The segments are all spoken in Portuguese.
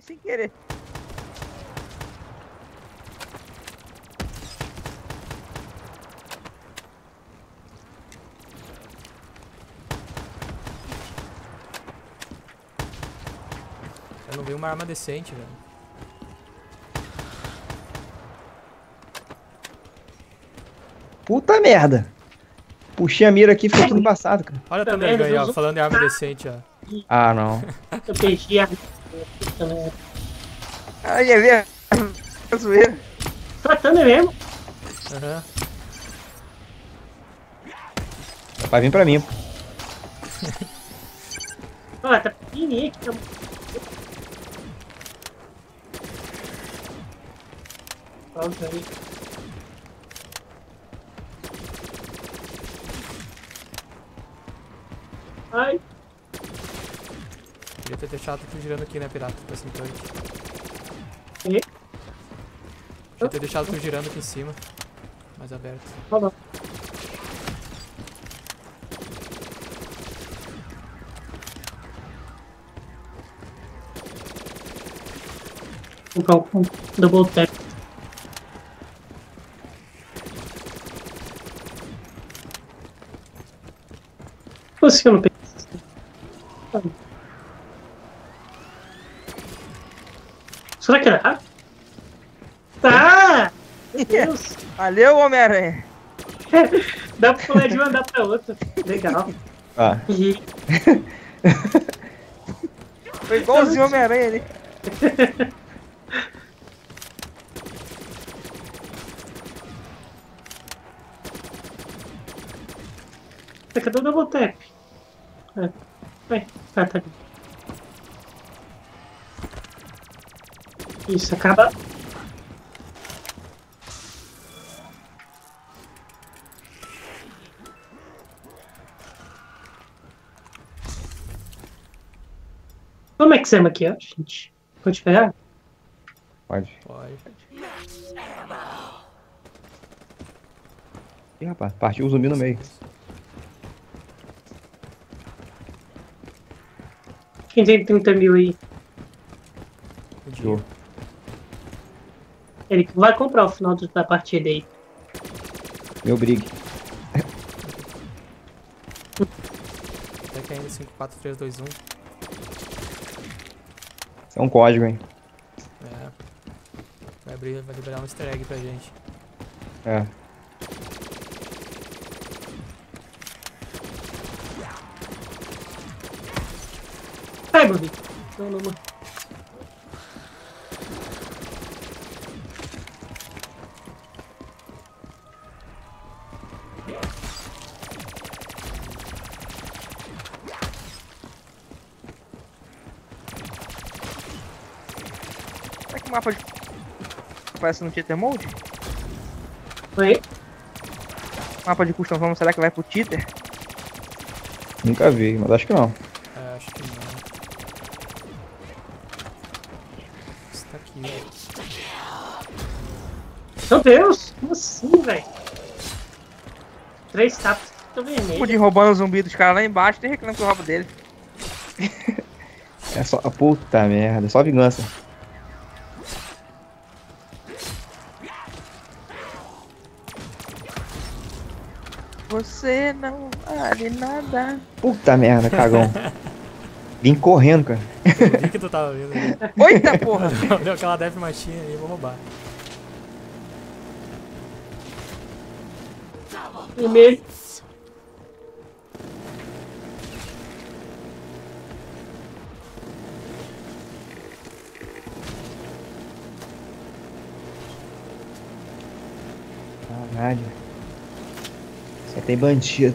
E sem querer. Eu não vi uma arma decente, velho. Puta merda. Puxei a mira aqui e ficou tudo embaçado, cara. Olha Também, falando em arma decente, ó. Ah, não. Eu perdi a. Também. Ah, quer ver? É zoeira. Tratando mesmo. Aham. Vai vir pra mim. Olha, tá pequenininho aqui. Tá... Pronto, aí. Ai, Podia ter deixado tu girando aqui, né, pirata? Com esse tanque. e? Podia ter deixado tu girando aqui em cima. Mais aberto. Tá bom. Comprar um double tap. Por que eu não peguei? Tá bom. Será que era rápido? Tá! Meu Deus! Valeu, Homem-Aranha. Dá pra pular de uma, dá pra outra. Legal. Ah, E Foi igualzinho o Homem-Aranha ali. cadê o double tap? É. Vai. Ah, tá ali. Isso, acaba. Como é que chama aqui, ó, gente? Pode pegar? pode. Pode. Ih, rapaz, partiu o zumbi no meio. Quem tem 30 mil aí? Podia. Ele vai comprar o final do- da partida aí. Meu brigue. Até que ainda 5, 4, 3, 2, 1. Isso é um código, hein? É. Vai, abrir, vai liberar um easter egg pra gente. É. Ai, meu Deus. Não, não, não. Que mapa de... Parece no Titer Mode? Oi? Mapa de custom vamos, será que vai pro Titer? Nunca vi, mas acho que não. É, acho que não. Isso tá aqui, ó. Meu Deus! Como assim, velho? Três tapas. Tô vermelho. Pude roubando o zumbi dos caras lá embaixo, tem reclamo que eu roubo dele. É só. Puta merda, é só vingança. Você não vale nada. Puta merda, cagão. Vim correndo, cara. Eu vi que tu tava vindo. Eita porra! Deu aquela death machine aí, eu vou roubar. Vermelho. Tem bandido.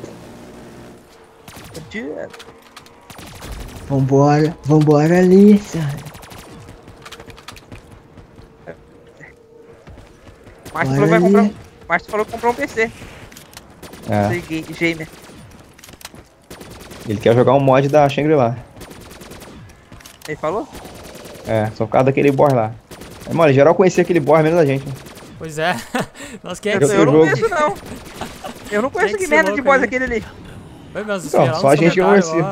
Tira. Vambora, vambora ali, tu Olha falou que vai comprar. um- tu falou que comprou um PC. É, gamer. ele quer jogar um mod da Shangri-La. Ele falou? É, só por causa daquele boss lá. É, mano, em geral conhecia aquele boss menos a gente. né? Pois é. Quem é Eu, eu o não conheço não. Eu não conheço Tem que que merda de boss aí. aquele ali. Oi, mas Então, só a gente conhecia.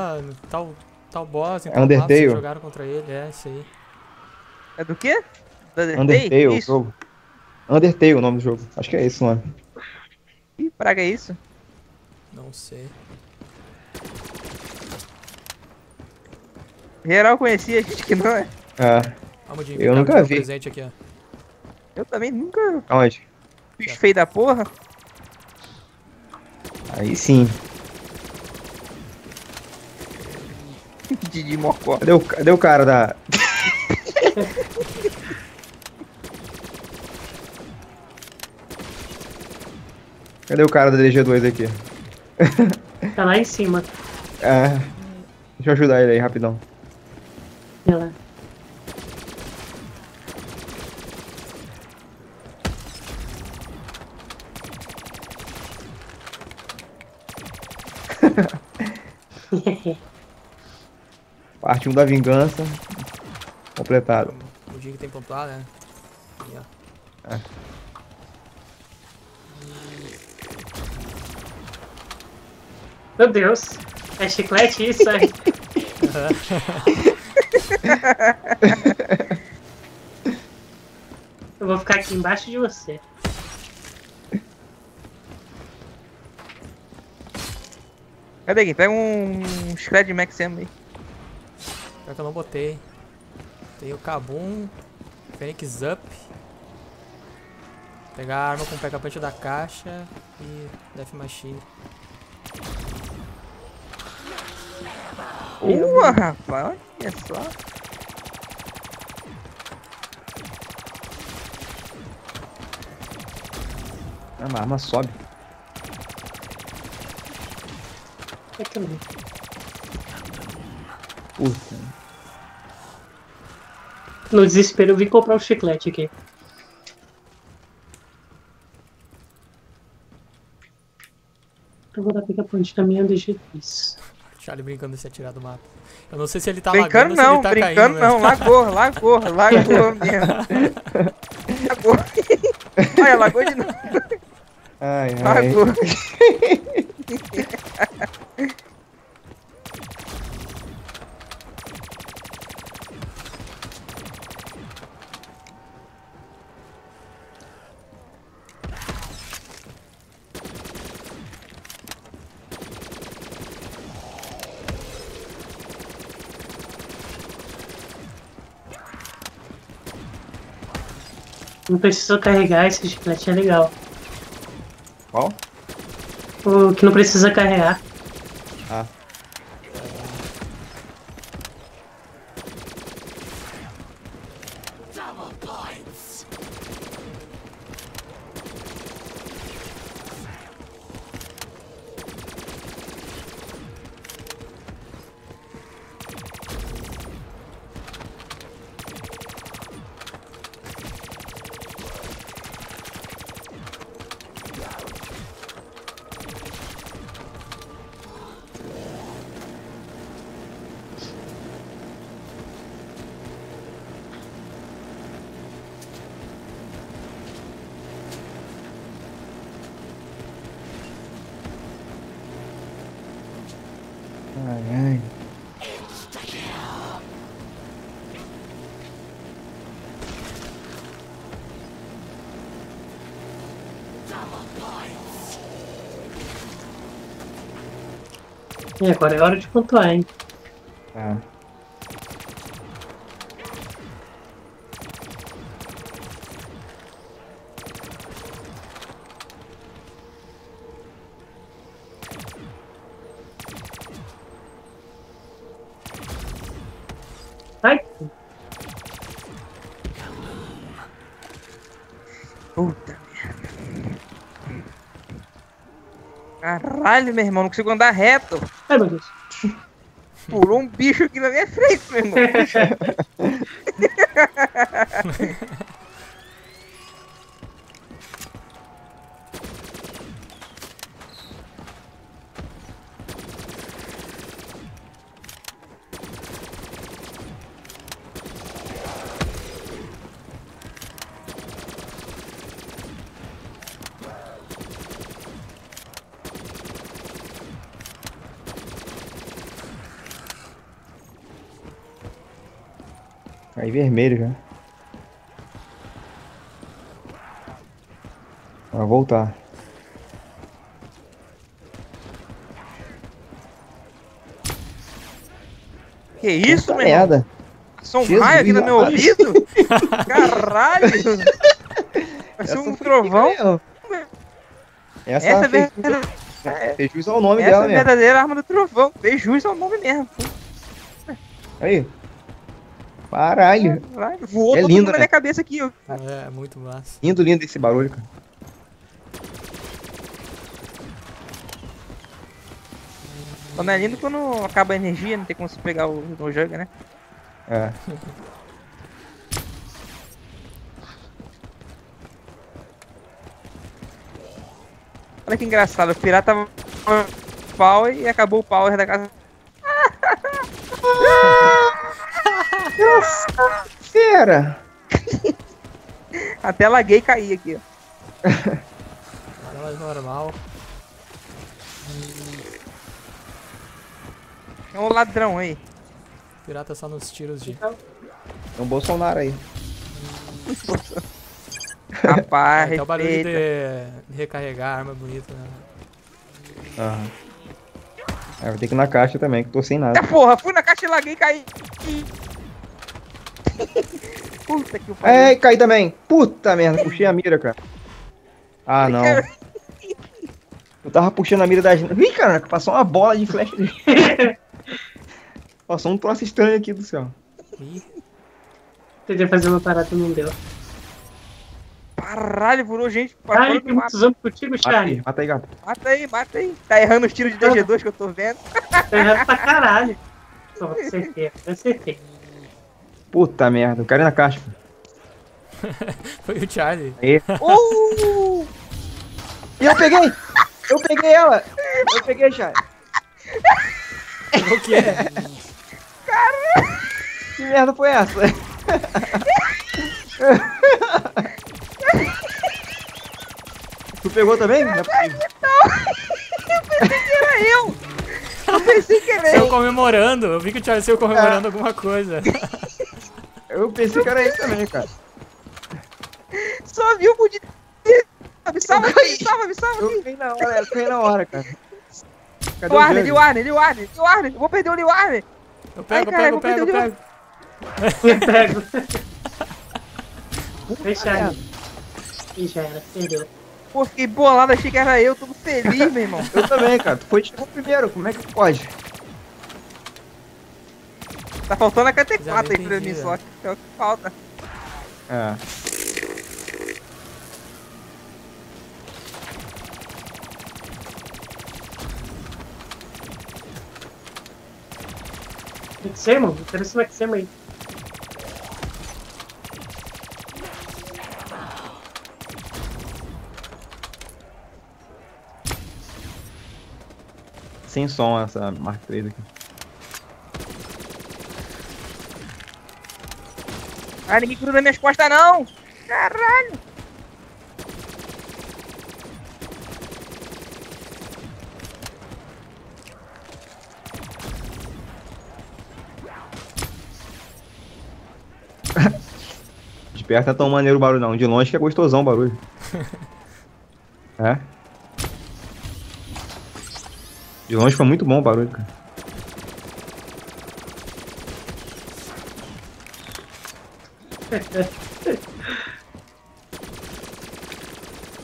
tal, tal boss, em É tal mapa, Undertale. vocês jogaram contra ele, é isso aí. É do quê? Do Undertale, o Isso. jogo. Undertale o nome do jogo. Acho que é esse o nome. Que praga é isso? Não sei. Geral conhecia, gente que não é. É. Vamos de Eu nunca vi. presente aqui, ó. Eu também nunca Aonde? fiz feio da porra. Aí sim. Didi Mocó. Cadê o, cadê o cara da. Cadê o cara da DG2 aqui? Tá lá em cima. É. Deixa eu ajudar ele aí, rapidão. Lá. Parte 1 da vingança. Completado. O dia que tem pontuar, né? Aí, ó. Meu Deus. É chiclete isso aí? Eu vou ficar aqui embaixo de você. Cadê aqui? Pega um, um Shred Max M aí. Pior que eu não botei. Tem o Kabum, Phoenix Up. Pegar a arma com o pega-punch da caixa e Death Machine. Boa, rapaz. Olha só. Ah, mas a arma sobe. É que No desespero eu vim comprar um chiclete aqui. Eu vou dar pica-ponte na minha DG2. Charlie brincando de se atirar do mapa. Eu não sei se ele tá brincando lagando ou não, se ele tá brincando caindo. não. né? Lagou, lagou, lagou mesmo. Lagou. Olha, lagou de novo. Ai, ai. Lagou. Não precisa carregar, esse chiclete é legal. Qual? O que não precisa carregar. Ah. Ai, ai. E agora é hora de pontuar, hein? Ah. Ai, Puta merda. Caralho, meu irmão, não consigo andar reto. Ai meu Deus. Pulou um bicho aqui na minha frente, meu irmão. vermelho já. Vai voltar. Que isso, meu? Merda. São um raio aqui no meu ouvido? Caralho! Parece é um trovão. Essa, Essa fez, é fez jus ao nome Essa é dela mesmo. Essa a verdadeira arma do trovão. Fez jus ao nome mesmo. Aí, Caralho. Caralho, voou É todo lindo, mundo na né? minha cabeça aqui. ó. É, muito massa. Lindo, lindo esse barulho, cara. Só não é lindo quando acaba a energia, não tem como se pegar o, o jogo, né? É. Olha que engraçado, o pirata pau e acabou o power da casa. Fera. Até laguei e caí aqui, ó. Mais normal. É um ladrão aí. Pirata só nos tiros de. Tem um Bolsonaro aí. Rapaz, É, é o barulho de, recarregar a arma bonita, né? Aham. É, vou ter que ir na caixa também, que tô sem nada. Ah, porra, fui na caixa e laguei e caí. Puta que o pariu. É, caí também. Puta merda, puxei a mira, cara. Ah, não. Eu tava puxando a mira da gente. Ih, cara, passou uma bola de flecha. Passou um troço estranho aqui do céu. Ih, Tentei fazer uma parada e não deu. Caralho, virou gente. fora tem muitos contigo, Mata aí, Charlie. mata aí, gato. Mata aí, mata aí. Tá errando os tiros de DG2 que eu tô vendo. Tá errado pra caralho. Só acertei, acertei. Puta merda, eu quero ir na caixa. foi o Charlie. Uh! E eu peguei! Eu peguei ela! Eu peguei, Chay. O que é? Que merda foi essa? tu pegou também? Não é possível. Era eu! Eu pensei que era Saiu eu. comemorando. Eu vi que o Charlie saiu comemorando alguma coisa. Eu pensei que era ele também, cara. Só viu o de. Me salva aqui, me salva, me salva aqui. Eu caí na hora, eu caí na hora, cara. Cadê O o Arne? Liu Arne, Liu Arne, Liu Arne. Eu vou perder o Liu Arne. Eu pego, Ai, eu pego, eu pego, eu vou pego. Eu pego. Vem, Charlie. Ih, já era, perdeu. Pô, fiquei bolado, achei que era eu, todo feliz, meu irmão. Eu também, cara. Tu foi de primeiro, como é que pode? Tá faltando a KT4 aí Já pra mim só, que é o que falta. É. Tem que ser, mano. Quero esse aí. Sem som essa Mark 3 aqui. Ah, ninguém gruda minhas costas, não! Caralho! De perto não é tão maneiro o barulho, não. De longe que é gostosão o barulho. é? De longe foi muito bom o barulho, cara.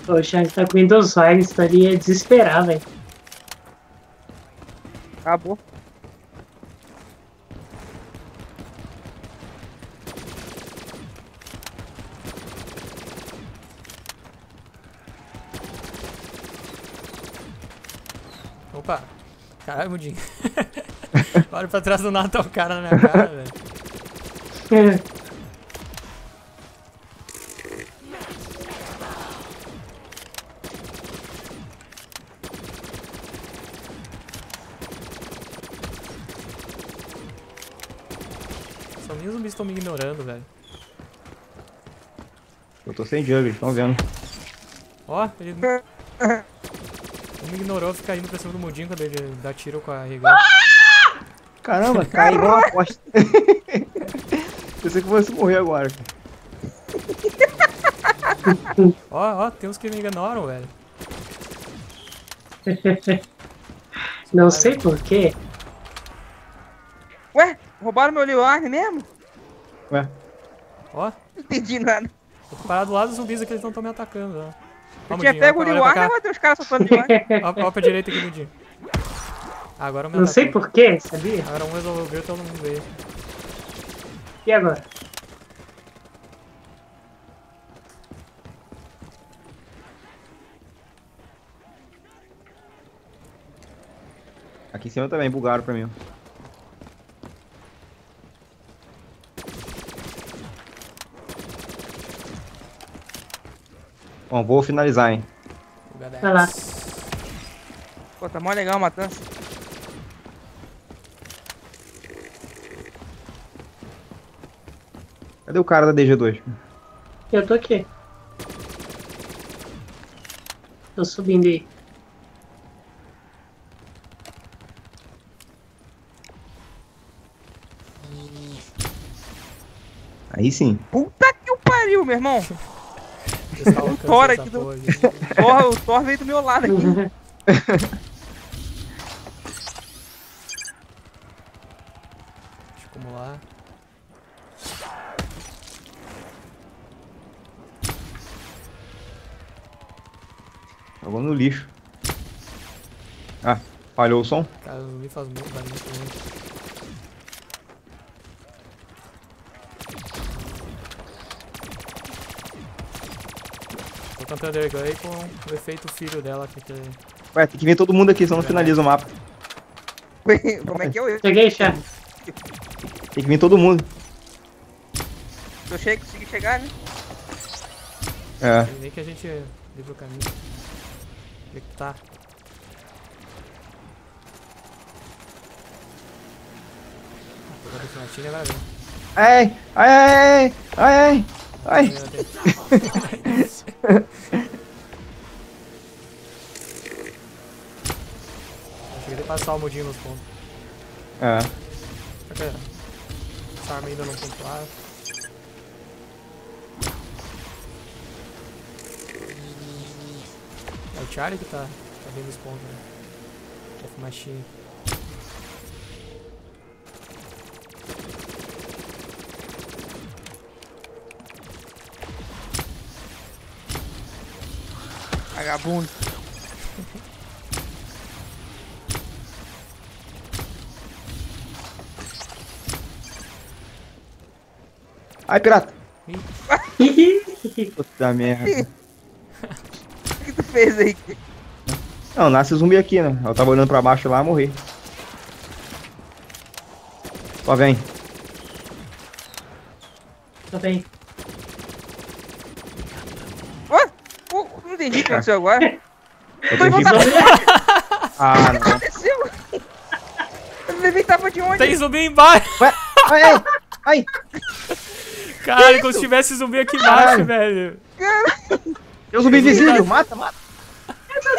O Charlie tá com Windows Wireless, tá ali, é desesperar, velho. Acabou. Opa. Caralho, Mudinho. Olha pra trás do nada, tá o cara na minha cara, velho. nem os zumbis estão me ignorando, velho. Eu tô sem jug, estão vendo. Ó, ele ele me ignorou, fica indo pra cima do Mudinho quando ele dá tiro com a Regan. Caramba, cai igual uma aposta. Pensei que fosse morrer agora. cara. Ó, ó, tem uns que me ignoram, velho. Não sei porquê. Ué, roubaram meu Leoarne mesmo? Ué, Ó, Não entendi nada. tô parado do lado dos zumbis aqui, eles não estão me atacando, ó. Eu tinha pego o Leoarne, cá. agora tem os caras soltando Leoarne. Ó, ó pra direita aqui, Mudinho. Ah, agora eu me Não sei porquê, sabia? Agora um resolveu, todo mundo veio. E agora? aqui em cima também, bugaram pra mim. Bom, vou finalizar, hein. Vai lá. Pô, tá mó legal a matança. Cadê o cara da DG2? Eu tô aqui. Tô subindo aí. Aí sim. Puta que o pariu, meu irmão. Tora dessa aqui do- porra. Thor, o Thor veio do meu lado aqui. Deixa eu acumular. Jogou no lixo. Ah, falhou o som? Cara, o zumbi faz muito barulho Tô cantando Ergun aí com o efeito filho dela. Que... Ué, tem que vir todo mundo aqui, senão não finaliza o mapa. Como é que eu? Cheguei, chefe. Tem que vir todo mundo. Eu cheguei, consegui chegar, né? É. Nem que a gente livre o caminho. Onde é que tá? Ah, a. Ai, ai, ai, ai, ai, ai. Eu cheguei a passar o mudinho nos pontos. É. Essa arma ainda não pontuar. É o Charlie que tá, tá vendo os pontos, né? F Vagabundo. Ai, pirata. Puta merda. O que tu fez aí? Não, nasce zumbi aqui, né? Eu tava olhando pra baixo lá, morri. Só vem. Tô bem. Ué? Pô, não entendi o que aconteceu agora. Eu Foi voltar Ah, não. aconteceu? Eu não levei tapa de onde? tem zumbi embaixo! Ué, ai, ai, ai. Caralho, como se tivesse zumbi aqui embaixo, Caralho. velho. Tem um zumbi invisível, mata, mata.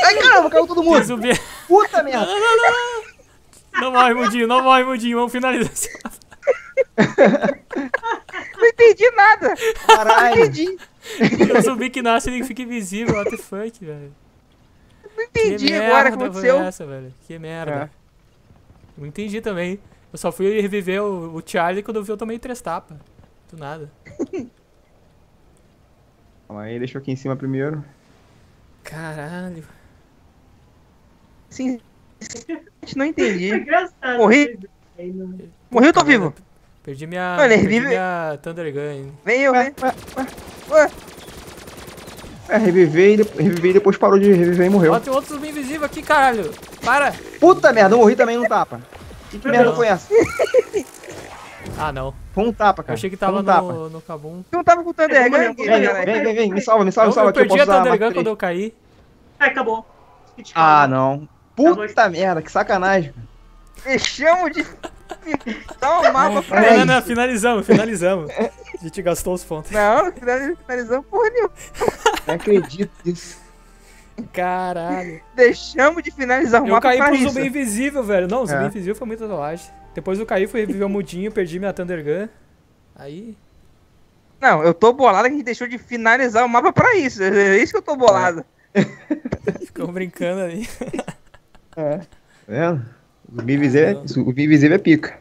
Ai, caramba, caiu todo mundo. zumbi. Puta merda. Não morre, Mudinho, não morre, Mudinho. Vamos finalizar esse Não entendi nada. Não Caralho. entendi. O zumbi que nasce ele fica invisível, what the fuck, velho. Não entendi que agora o que merda aconteceu. Foi essa, velho? Que merda. É. Não entendi também. Eu só fui reviver o, o Charlie quando eu vi eu tomei três tapas. Do nada. Calma aí, deixa eu aqui em cima primeiro. Caralho. Sim. Não entendi. Engraçado. Morri. Não- Morri ou tô vivo? Perdi minha. Olha, perdi revive- minha Thunder Gun. eu, Ué, vem. ué, ué. Ué, É, e, reviver e depois parou de reviver e morreu. Ó, tem outro zumbi invisível aqui, caralho. Para! Puta merda, eu morri também no tapa. Que, que merda Não. foi essa? Ah, não. Foi um tapa, Eu cara. achei que tava um tapa. no, no Kabum. tu não tava com o Thunder Gun Vem, Vem, vem, vem, vem, me salva, me salva, me Eu, salva eu aqui, eu perdi a Thunder Gun quando eu caí. Ah, acabou. Ah, não. Acabou. Puta merda, que sacanagem. Fechamos de. Dá um mapa pra Não, É não, finalizamos, finalizamos. A gente gastou os pontos. Não, finalizamos porra nenhuma. Não acredito nisso. Caralho. Deixamos de finalizar o Eu mapa caí pra pro isso. zumbi invisível, velho. Não, o zumbi É. invisível foi muita trollagem. Depois eu caí, fui reviver o mudinho, perdi minha Thunder Gun. Aí. Não, eu tô bolado que a gente deixou de finalizar o mapa pra isso. É isso que eu tô bolado. Ficou brincando ali. É. Tá vendo? O invisível é, é pica.